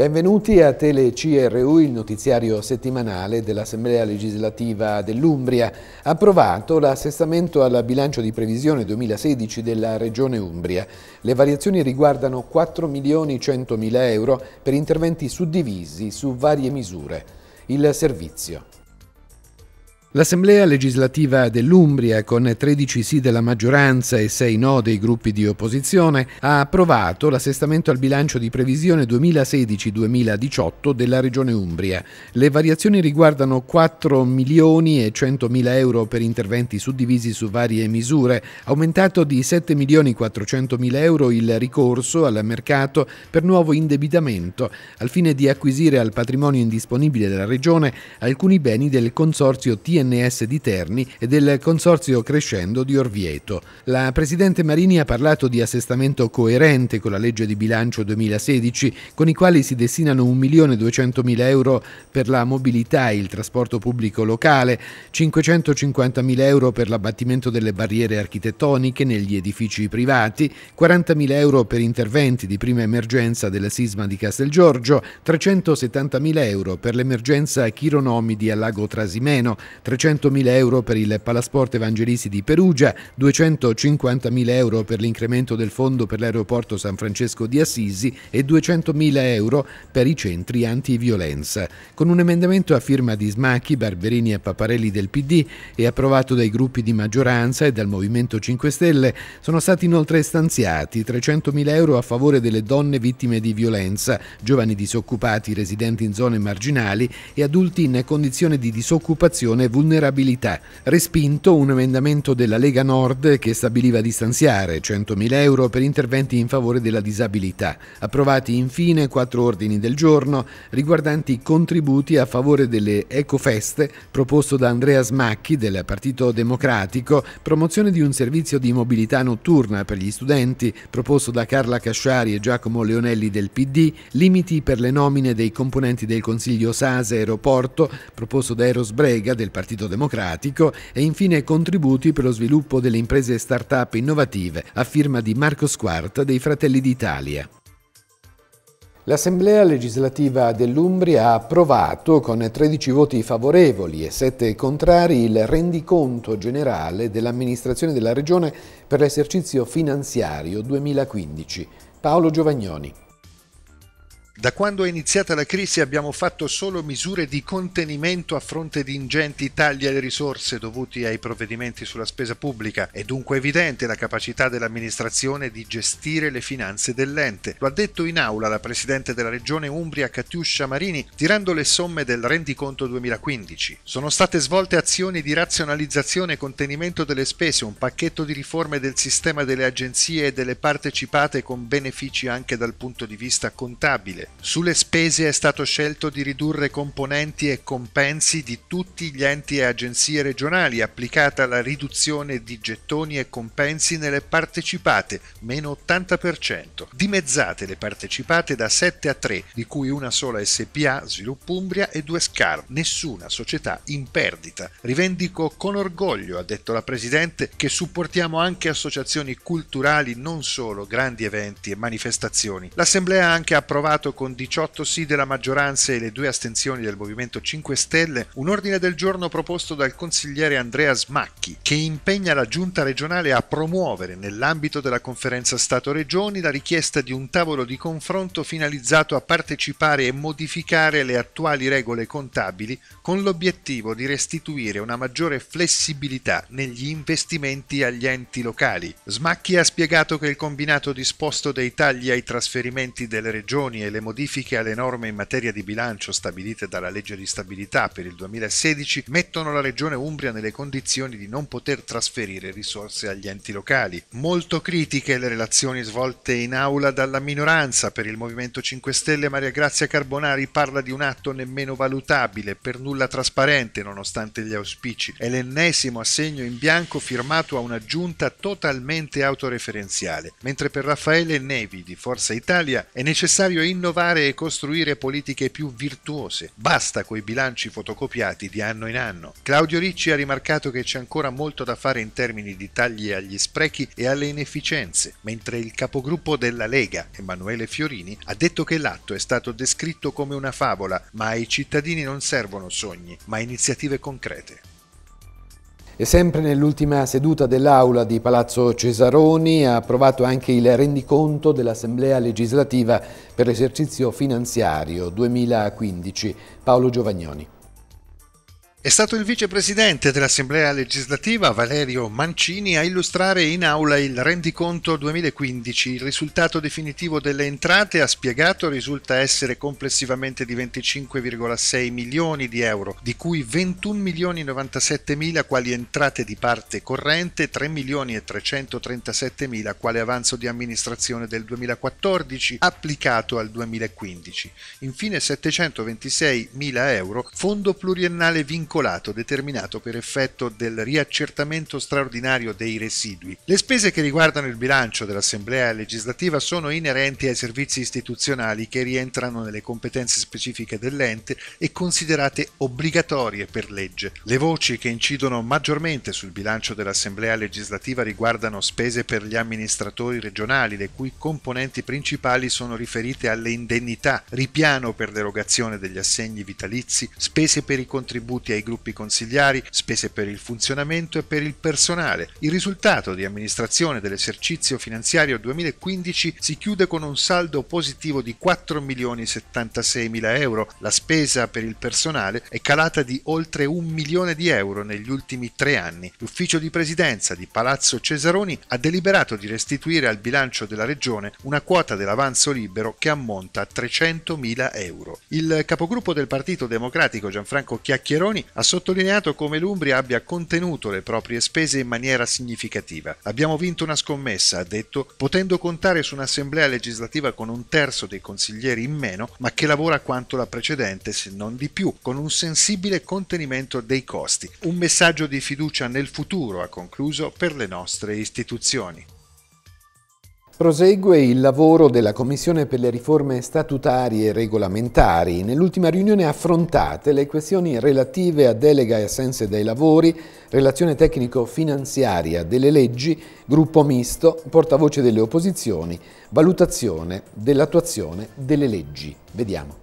Benvenuti a Tele CRU, il notiziario settimanale dell'Assemblea legislativa dell'Umbria. Approvato l'assestamento al bilancio di previsione 2016 della Regione Umbria. Le variazioni riguardano 4 milioni 100 mila euro per interventi suddivisi su varie misure. Il servizio. L'Assemblea legislativa dell'Umbria, con 13 sì della maggioranza e 6 no dei gruppi di opposizione, ha approvato l'assestamento al bilancio di previsione 2016-2018 della Regione Umbria. Le variazioni riguardano 4 milioni e 100 mila euro per interventi suddivisi su varie misure, aumentato di 7 milioni 400 mila euro il ricorso al mercato per nuovo indebitamento, al fine di acquisire al patrimonio indisponibile della Regione alcuni beni del consorzio TNT INS di Terni e del Consorzio Crescendo di Orvieto. La Presidente Marini ha parlato di assestamento coerente con la legge di bilancio 2016, con i quali si destinano 1.200.000 euro per la mobilità e il trasporto pubblico locale, 550.000 euro per l'abbattimento delle barriere architettoniche negli edifici privati, 40.000 euro per interventi di prima emergenza del sisma di Castelgiorgio, 370.000 euro per l'emergenza chironomidi al lago Trasimeno, 300.000 euro per il Palasport Evangelisti di Perugia, 250.000 euro per l'incremento del fondo per l'aeroporto San Francesco di Assisi e 200.000 euro per i centri antiviolenza. Con un emendamento a firma di Smacchi, Barberini e Paparelli del PD e approvato dai gruppi di maggioranza e dal Movimento 5 Stelle, sono stati inoltre stanziati 300.000 euro a favore delle donne vittime di violenza, giovani disoccupati residenti in zone marginali e adulti in condizione di disoccupazione vulnerabile vulnerabilità. Respinto un emendamento della Lega Nord che stabiliva di stanziare 100.000 euro per interventi in favore della disabilità. Approvati infine quattro ordini del giorno riguardanti contributi a favore delle Ecofeste proposto da Andrea Smacchi del Partito Democratico, promozione di un servizio di mobilità notturna per gli studenti proposto da Carla Casciari e Giacomo Leonelli del PD, limiti per le nomine dei componenti del Consiglio Sase Aeroporto proposto da Eros Brega del Partito Partito Democratico e infine contributi per lo sviluppo delle imprese start-up innovative a firma di Marco Squarta dei Fratelli d'Italia. L'Assemblea legislativa dell'Umbria ha approvato con 13 voti favorevoli e 7 contrari il rendiconto generale dell'amministrazione della Regione per l'esercizio finanziario 2015. Paolo Giovagnoni. Da quando è iniziata la crisi abbiamo fatto solo misure di contenimento a fronte di ingenti tagli alle risorse dovuti ai provvedimenti sulla spesa pubblica. È dunque evidente la capacità dell'amministrazione di gestire le finanze dell'ente. Lo ha detto in aula la Presidente della Regione Umbria Catiuscia Marini tirando le somme del rendiconto 2015. Sono state svolte azioni di razionalizzazione e contenimento delle spese, un pacchetto di riforme del sistema delle agenzie e delle partecipate con benefici anche dal punto di vista contabile. Sulle spese è stato scelto di ridurre componenti e compensi di tutti gli enti e agenzie regionali, applicata la riduzione di gettoni e compensi nelle partecipate, meno 80%. Dimezzate le partecipate da 7 a 3, di cui una sola SPA, Sviluppo Umbria, e due SCAR, nessuna società in perdita. Rivendico con orgoglio, ha detto la Presidente, che supportiamo anche associazioni culturali, non solo grandi eventi e manifestazioni. L'Assemblea ha anche approvato con 18 sì della maggioranza e le due astensioni del Movimento 5 Stelle, un ordine del giorno proposto dal consigliere Andrea Smacchi, che impegna la Giunta regionale a promuovere, nell'ambito della conferenza Stato-Regioni, la richiesta di un tavolo di confronto finalizzato a partecipare e modificare le attuali regole contabili con l'obiettivo di restituire una maggiore flessibilità negli investimenti agli enti locali. Smacchi ha spiegato che il combinato disposto dei tagli ai trasferimenti delle regioni e le modifiche modifiche alle norme in materia di bilancio stabilite dalla legge di stabilità per il 2016 mettono la Regione Umbria nelle condizioni di non poter trasferire risorse agli enti locali. Molto critiche le relazioni svolte in aula dalla minoranza. Per il Movimento 5 Stelle Maria Grazia Carbonari parla di un atto nemmeno valutabile, per nulla trasparente nonostante gli auspici. È l'ennesimo assegno in bianco firmato a una giunta totalmente autoreferenziale, mentre per Raffaele Nevi di Forza Italia è necessario innovare rinnovare e costruire politiche più virtuose. Basta coi bilanci fotocopiati di anno in anno. Claudio Ricci ha rimarcato che c'è ancora molto da fare in termini di tagli agli sprechi e alle inefficienze, mentre il capogruppo della Lega, Emanuele Fiorini, ha detto che l'atto è stato descritto come una favola, ma ai cittadini non servono sogni, ma iniziative concrete. E sempre nell'ultima seduta dell'Aula di Palazzo Cesaroni ha approvato anche il rendiconto dell'Assemblea legislativa per l'esercizio finanziario 2015. Paolo Giovagnoni. È stato il vicepresidente dell'Assemblea legislativa Valerio Mancini a illustrare in aula il rendiconto 2015. Il risultato definitivo delle entrate, ha spiegato, risulta essere complessivamente di 25,6 milioni di euro, di cui 21 milioni 97 mila quali entrate di parte corrente, 3 milioni e 337 mila quale avanzo di amministrazione del 2014 applicato al 2015. Infine 726 mila euro fondo pluriennale vincolato vincolato determinato per effetto del riaccertamento straordinario dei residui. Le spese che riguardano il bilancio dell'Assemblea legislativa sono inerenti ai servizi istituzionali che rientrano nelle competenze specifiche dell'ente e considerate obbligatorie per legge. Le voci che incidono maggiormente sul bilancio dell'Assemblea legislativa riguardano spese per gli amministratori regionali, le cui componenti principali sono riferite alle indennità, ripiano per l'erogazione degli assegni vitalizi, spese per i contributi ai ai gruppi consigliari, spese per il funzionamento e per il personale. Il risultato di amministrazione dell'esercizio finanziario 2015 si chiude con un saldo positivo di 4 milioni 76 mila euro. La spesa per il personale è calata di oltre un milione di euro negli ultimi tre anni. L'ufficio di presidenza di Palazzo Cesaroni ha deliberato di restituire al bilancio della regione una quota dell'avanzo libero che ammonta a 300 mila euro. Il capogruppo del Partito Democratico Gianfranco Chiacchieroni ha sottolineato come l'Umbria abbia contenuto le proprie spese in maniera significativa. Abbiamo vinto una scommessa, ha detto, potendo contare su un'assemblea legislativa con un terzo dei consiglieri in meno, ma che lavora quanto la precedente, se non di più, con un sensibile contenimento dei costi. Un messaggio di fiducia nel futuro, ha concluso, per le nostre istituzioni. Prosegue il lavoro della Commissione per le riforme statutarie e regolamentari. Nell'ultima riunione affrontate le questioni relative a delega e assenze dei lavori, relazione tecnico-finanziaria delle leggi, gruppo misto, portavoce delle opposizioni, valutazione dell'attuazione delle leggi. Vediamo.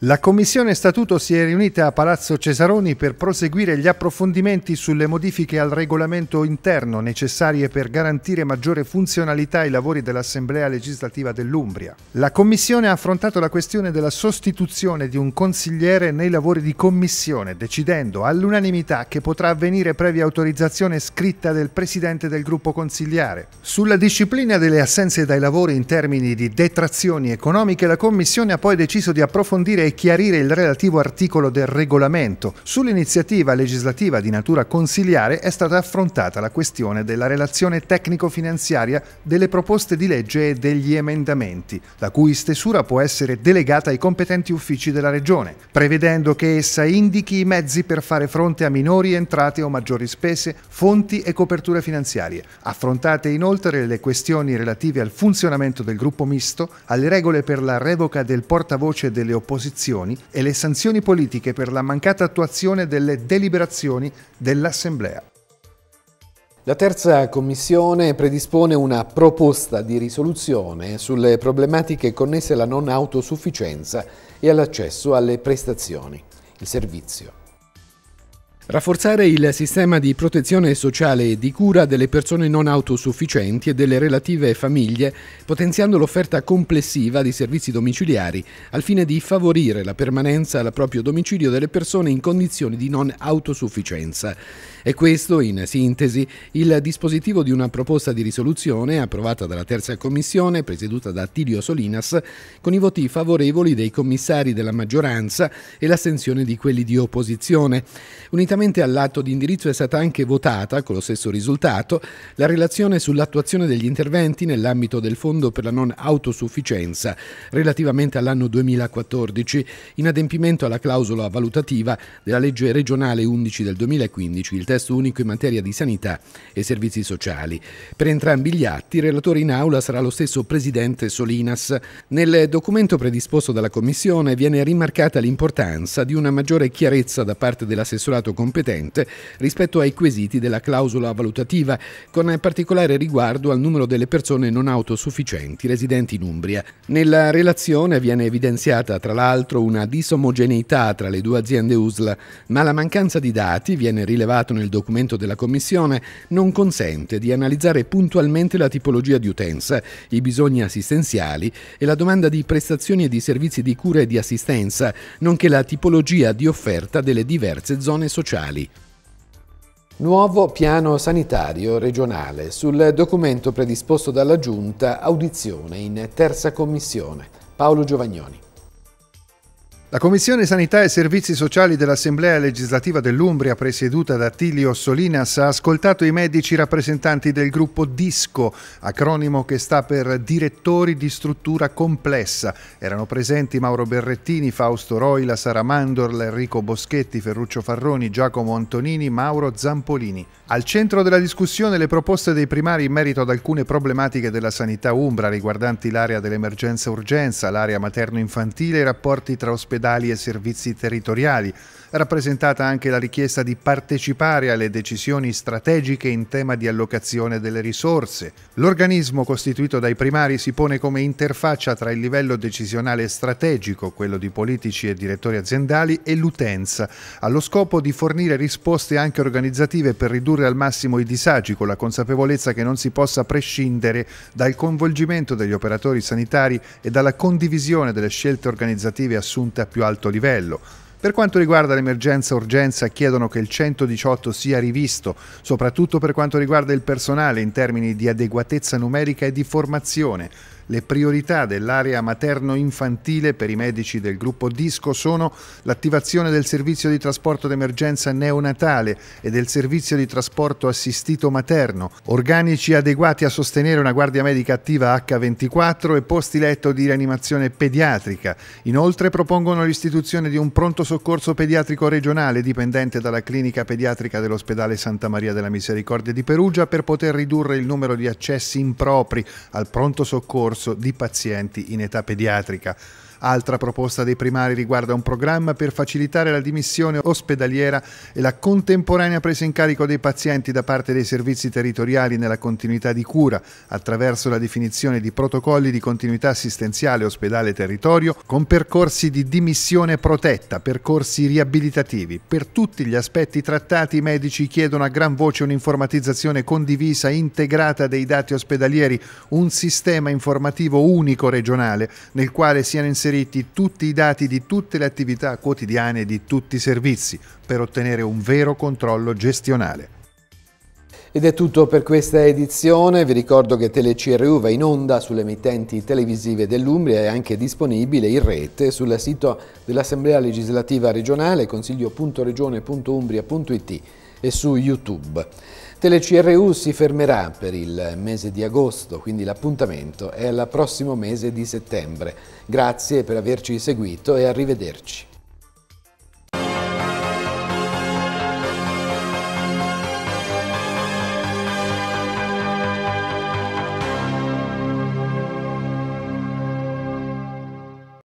La Commissione Statuto si è riunita a Palazzo Cesaroni per proseguire gli approfondimenti sulle modifiche al regolamento interno necessarie per garantire maggiore funzionalità ai lavori dell'Assemblea legislativa dell'Umbria. La Commissione ha affrontato la questione della sostituzione di un consigliere nei lavori di commissione, decidendo all'unanimità che potrà avvenire previa autorizzazione scritta del Presidente del gruppo consigliare. Sulla disciplina delle assenze dai lavori in termini di detrazioni economiche, la Commissione ha poi deciso di approfondire e chiarire il relativo articolo del regolamento. Sull'iniziativa legislativa di natura consigliare è stata affrontata la questione della relazione tecnico-finanziaria delle proposte di legge e degli emendamenti, la cui stesura può essere delegata ai competenti uffici della Regione, prevedendo che essa indichi i mezzi per fare fronte a minori entrate o maggiori spese, fonti e coperture finanziarie. Affrontate inoltre le questioni relative al funzionamento del gruppo misto, alle regole per la revoca del portavoce delle opposizioni opposizioni e le sanzioni politiche per la mancata attuazione delle deliberazioni dell'Assemblea. La terza commissione predispone una proposta di risoluzione sulle problematiche connesse alla non autosufficienza e all'accesso alle prestazioni, il servizio. Rafforzare il sistema di protezione sociale e di cura delle persone non autosufficienti e delle relative famiglie, potenziando l'offerta complessiva di servizi domiciliari, al fine di favorire la permanenza al proprio domicilio delle persone in condizioni di non autosufficienza. È questo, in sintesi, il dispositivo di una proposta di risoluzione approvata dalla terza commissione, presieduta da Attilio Solinas, con i voti favorevoli dei commissari della maggioranza e l'astensione di quelli di opposizione. Unitamente Unitamente all'atto di indirizzo è stata anche votata, con lo stesso risultato, la relazione sull'attuazione degli interventi nell'ambito del Fondo per la non autosufficienza relativamente all'anno 2014, in adempimento alla clausola valutativa della legge regionale 11 del 2015, il testo unico in materia di sanità e servizi sociali. Per entrambi gli atti, il relatore in aula sarà lo stesso presidente Solinas. Nel documento predisposto dalla Commissione viene rimarcata l'importanza di una maggiore chiarezza da parte dell'assessorato competente rispetto ai quesiti della clausola valutativa, con particolare riguardo al numero delle persone non autosufficienti residenti in Umbria. Nella relazione viene evidenziata tra l'altro una disomogeneità tra le due aziende USL, ma la mancanza di dati, viene rilevato nel documento della Commissione, non consente di analizzare puntualmente la tipologia di utenza, i bisogni assistenziali e la domanda di prestazioni e di servizi di cura e di assistenza, nonché la tipologia di offerta delle diverse zone sociali. Nuovo piano sanitario regionale. Sul documento predisposto dalla Giunta, audizione in terza commissione. Paolo Giovagnoni. La Commissione Sanità e Servizi Sociali dell'Assemblea legislativa dell'Umbria, presieduta da Tilio Solinas, ha ascoltato i medici rappresentanti del gruppo DISCO, acronimo che sta per Direttori di Struttura Complessa. Erano presenti Mauro Berrettini, Fausto Roila, Sara Mandorla, Enrico Boschetti, Ferruccio Farroni, Giacomo Antonini, Mauro Zampolini. Al centro della discussione le proposte dei primari in merito ad alcune problematiche della sanità umbra riguardanti l'area dell'emergenza-urgenza, l'area materno-infantile i rapporti tra ospedali ospedali e servizi territoriali. Rappresentata anche la richiesta di partecipare alle decisioni strategiche in tema di allocazione delle risorse. L'organismo costituito dai primari si pone come interfaccia tra il livello decisionale strategico, quello di politici e direttori aziendali, e l'utenza, allo scopo di fornire risposte anche organizzative per ridurre al massimo i disagi, con la consapevolezza che non si possa prescindere dal coinvolgimento degli operatori sanitari e dalla condivisione delle scelte organizzative assunte più alto livello. Per quanto riguarda l'emergenza-urgenza chiedono che il 118 sia rivisto, soprattutto per quanto riguarda il personale in termini di adeguatezza numerica e di formazione. Le priorità dell'area materno-infantile per i medici del gruppo Disco sono l'attivazione del servizio di trasporto d'emergenza neonatale e del servizio di trasporto assistito materno, organici adeguati a sostenere una guardia medica attiva H24 e posti letto di rianimazione pediatrica. Inoltre propongono l'istituzione di un pronto soccorso pediatrico regionale dipendente dalla clinica pediatrica dell'ospedale Santa Maria della Misericordia di Perugia per poter ridurre il numero di accessi impropri al pronto soccorso soccorso di pazienti in età pediatrica. Altra proposta dei primari riguarda un programma per facilitare la dimissione ospedaliera e la contemporanea presa in carico dei pazienti da parte dei servizi territoriali nella continuità di cura, attraverso la definizione di protocolli di continuità assistenziale ospedale-territorio con percorsi di dimissione protetta, percorsi riabilitativi. Per tutti gli aspetti trattati i medici chiedono a gran voce un'informatizzazione condivisa, integrata dei dati ospedalieri, un sistema informativo unico regionale nel quale siano inseriti inseriti tutti i dati di tutte le attività quotidiane di tutti i servizi per ottenere un vero controllo gestionale. Ed è tutto per questa edizione, vi ricordo che TeleCRU va in onda sulle emittenti televisive dell'Umbria e anche disponibile in rete sul sito dell'Assemblea legislativa regionale consiglio.regione.umbria.it e su YouTube. TeleCRU si fermerà per il mese di agosto, quindi l'appuntamento è al prossimo mese di settembre. Grazie per averci seguito e arrivederci.